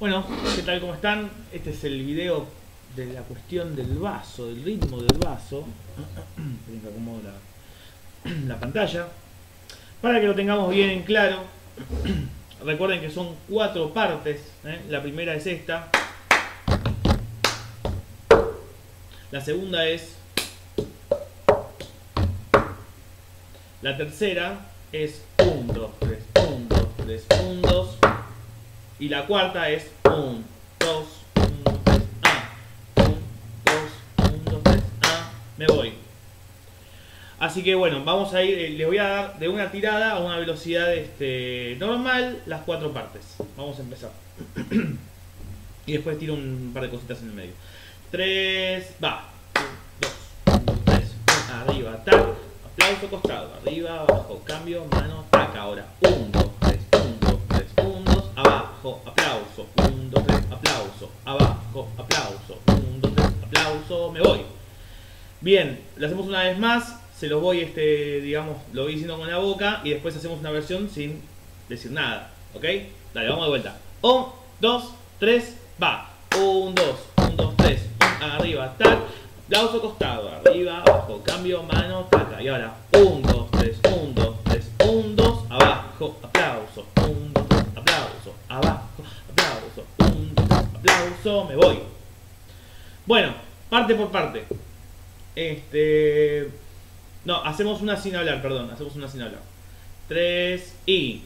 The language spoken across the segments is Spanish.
Bueno, ¿qué tal? ¿Cómo están? Este es el video de la cuestión del vaso, del ritmo del vaso. Esperen que acomodo la, la pantalla. Para que lo tengamos bien en claro. Recuerden que son cuatro partes. ¿eh? La primera es esta. La segunda es... La tercera es 1, 2, 3, 1, 2, 3, 1, 2. Y la cuarta es 1, 2, 1, 3, A. 1, 2, 1, 3, A. Me voy. Así que bueno, vamos a ir, eh, les voy a dar de una tirada a una velocidad este, normal las cuatro partes. Vamos a empezar. y después tiro un par de cositas en el medio. 3, va. 1, 2, 1, 3, arriba, tac. Aplauso costado, arriba, abajo, cambio, mano, tac. Ahora, 1, 2, 3, 1, 2, 3, 1, 2, abajo, aplauso, 1, 2, 3, aplauso, abajo, aplauso, 1, 2, 3, aplauso, me voy. Bien, lo hacemos una vez más, se los voy, este, digamos, lo voy diciendo con la boca y después hacemos una versión sin decir nada, ¿ok? Dale, vamos de vuelta. 1, 2, 3, va. 1, 2, 1, 2, 3, arriba, tac. Aplauso costado, arriba, abajo, cambio, mano, taca. Y ahora, 1, parte por parte. Este. No, hacemos una sin hablar, perdón, hacemos una sin hablar. 3 y.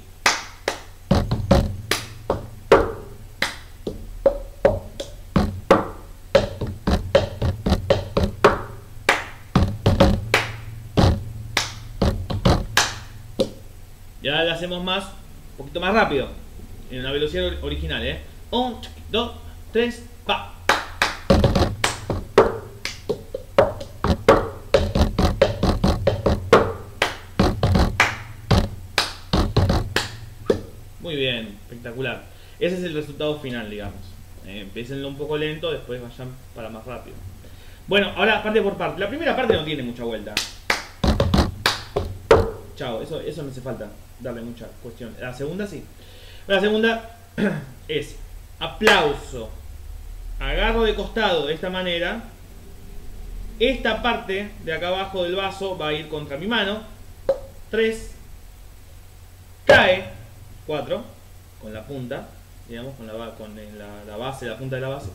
Y ahora la hacemos más, un poquito más rápido. En una velocidad or- original, ¿eh? 1, 2, 3, va. Muy bien, espectacular. Ese es el resultado final, digamos. Eh, empiecenlo un poco lento, después vayan para más rápido. Bueno, ahora parte por parte. La primera parte no tiene mucha vuelta. Chao, eso, eso no hace falta darle mucha cuestión. La segunda sí. La segunda es aplauso. Agarro de costado de esta manera. Esta parte de acá abajo del vaso va a ir contra mi mano. 3. Cae. 4. Con la punta. Digamos, con, la, con la, la base, la punta de la base.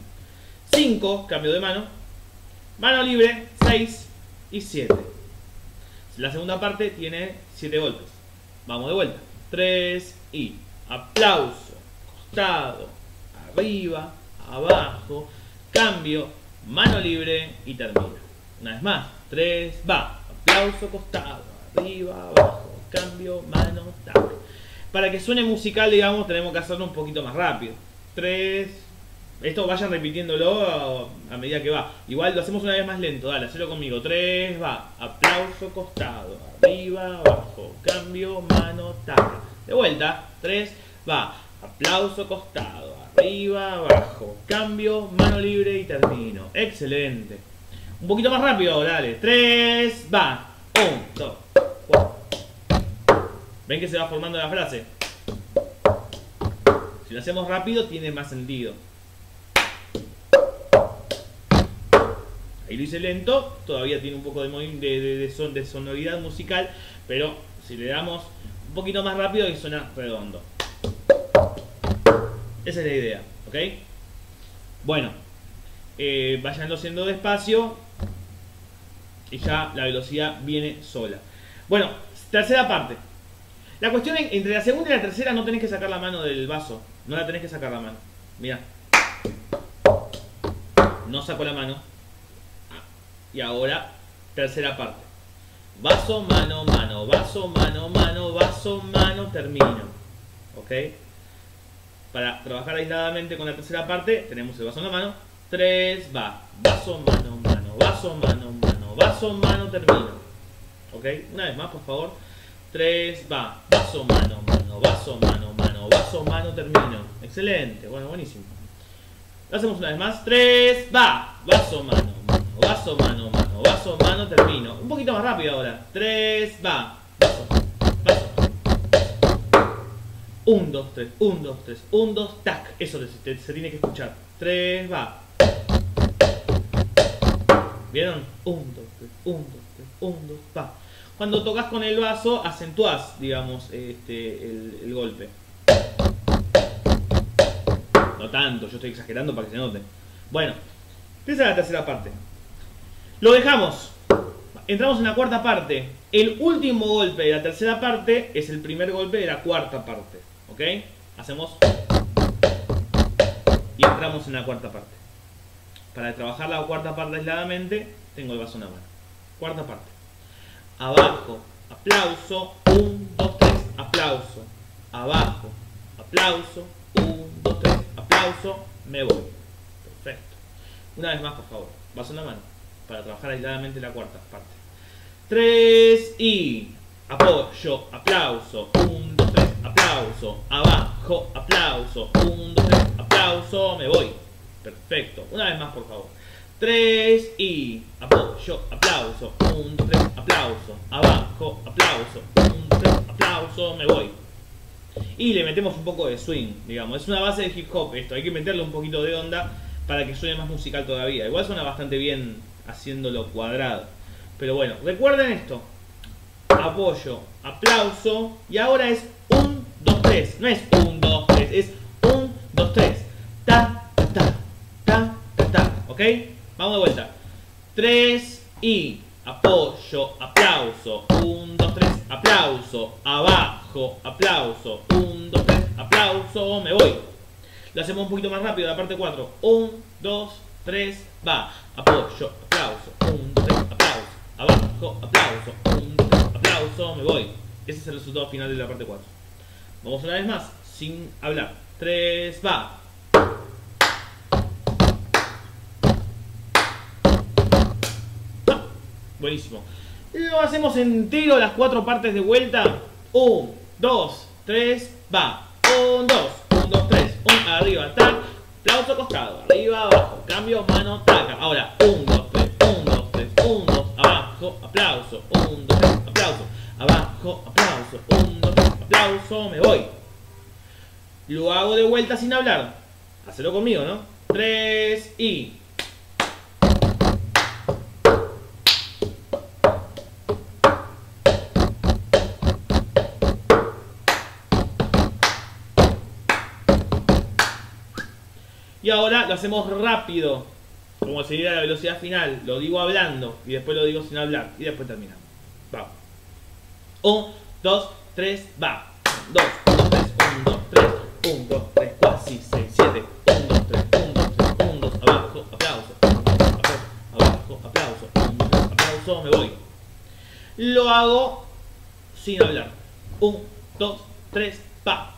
5. Cambio de mano. Mano libre. 6 y 7. La segunda parte tiene 7 golpes. Vamos de vuelta. 3 y aplauso, costado, arriba, abajo, cambio, mano libre y termina. Una vez más. 3, va. Aplauso, costado, arriba, abajo, cambio, mano, tac. Para que suene musical, digamos, tenemos que hacerlo un poquito más rápido. 3, esto vayan repitiéndolo a, medida que va. Igual lo hacemos una vez más lento. Dale, hacelo conmigo. 3, va. Aplauso, costado. Arriba, abajo. Cambio, mano, taca. De vuelta. 3, va. Aplauso, costado. Arriba, abajo. Cambio, mano libre y termino. Excelente. Un poquito más rápido dale. 3, va. 1, 2, 4. ¿Ven que se va formando la frase? Si lo hacemos rápido, tiene más sentido. Ahí lo hice lento, todavía tiene un poco de, de son- de sonoridad musical, pero si le damos un poquito más rápido y suena redondo. Esa es la idea, ¿ok? Bueno, eh, vayanlo haciendo despacio y ya la velocidad viene sola. Bueno, tercera parte. La cuestión en- entre la segunda y la tercera no tenés que sacar la mano del vaso, no la tenés que sacar la mano. Mira, no saco la mano. Y ahora, tercera parte. Vaso, mano, mano, vaso, mano, mano, vaso, mano, termino. ¿Ok? Para trabajar aisladamente con la tercera parte, tenemos el vaso en la mano. 3, va. Vaso, mano, mano, vaso, mano, mano, vaso, mano, termino. ¿Ok? Una vez más, por favor. 3, va. Vaso, mano, mano, vaso, mano, mano, vaso, mano, termino. Excelente. Bueno, buenísimo. Lo hacemos una vez más. 3, va. Vaso, mano, mano, vaso, mano, mano, vaso, mano, termino. Un poquito más rápido ahora. 3, va. Vaso, vaso. 1, 2, 3, 1, 2, 3, 1, 2, tac. Eso se, tiene que escuchar. 3, va. ¿Vieron? 1, 2, 3, 1, 2, 3, 1, 2, va. Cuando tocas con el vaso, acentúas, digamos, este, el, golpe. No tanto, yo estoy exagerando para que se note. Bueno, empieza la tercera parte. Lo dejamos. Entramos en la cuarta parte. El último golpe de la tercera parte es el primer golpe de la cuarta parte. ¿Ok? Hacemos... Y entramos en la cuarta parte. Para trabajar la cuarta parte aisladamente, tengo el vaso en la mano. Cuarta parte. Abajo, aplauso, 1, 2, 3, aplauso. Abajo, aplauso, 1, 2, 3, aplauso, me voy. Perfecto. Una vez más, por favor. Vaso en la mano. Para trabajar aisladamente la cuarta parte. 3 y apoyo, aplauso, 1, 2, 3, aplauso, abajo, aplauso, 1, 2, 3, aplauso, me voy. Perfecto. Una vez más, por favor. 3 y apoyo, aplauso, 1, 2, 3, aplauso, abajo, aplauso, 1, 2, 3, aplauso, me voy. Y le metemos un poco de swing, digamos. Es una base de hip hop esto, hay que meterle un poquito de onda para que suene más musical todavía. Igual suena bastante bien haciéndolo cuadrado. Pero bueno, recuerden esto. Apoyo, aplauso. Y ahora es 1, 2, 3. No es 1, 2, 3. Es 1, 2, 3. Ta, ta, ta, ta, ta, ta. ¿Ok? Vamos de vuelta. 3 y apoyo, aplauso. 1, 2, 3, aplauso. Abajo, aplauso. 1, 2, 3, aplauso. Me voy. Lo hacemos un poquito más rápido, la parte 4. 1, 2, 3, va. Apoyo, aplauso. 1, 2, 3, aplauso. Abajo, aplauso. 1, 2, 3, aplauso. Me voy. Ese es el resultado final de la parte 4. Vamos una vez más, sin hablar. 3, va. Buenísimo. Lo hacemos entero las cuatro partes de vuelta. 1, 2, 3, va. 1, 2, 1, 2, 3. 1, arriba, tac. Aplauso costado. Arriba, abajo. Cambio, mano, taca. Ahora, 1, 2, 3, 1, 2, 3, 1, 2, abajo, aplauso. 1, 2, 3, aplauso. Abajo, aplauso. 1, 2, 3, aplauso. Me voy. Lo hago de vuelta sin hablar. Hacelo conmigo, ¿no? 3 y Y ahora lo hacemos rápido, como sería la velocidad final. Lo digo hablando y después lo digo sin hablar. Y después terminamos. Vamos. 1, 2, 3, va. 2, 1, 3, 1, 2, 3, 1, 2, 3, 4, 6, 7, 1, 2, 3, 1, 2, 3, 1, 2, abajo, aplauso, 1, 2, abajo, aplauso, 1, 2, aplauso, me voy. Lo hago sin hablar. 1, 2, 3, va.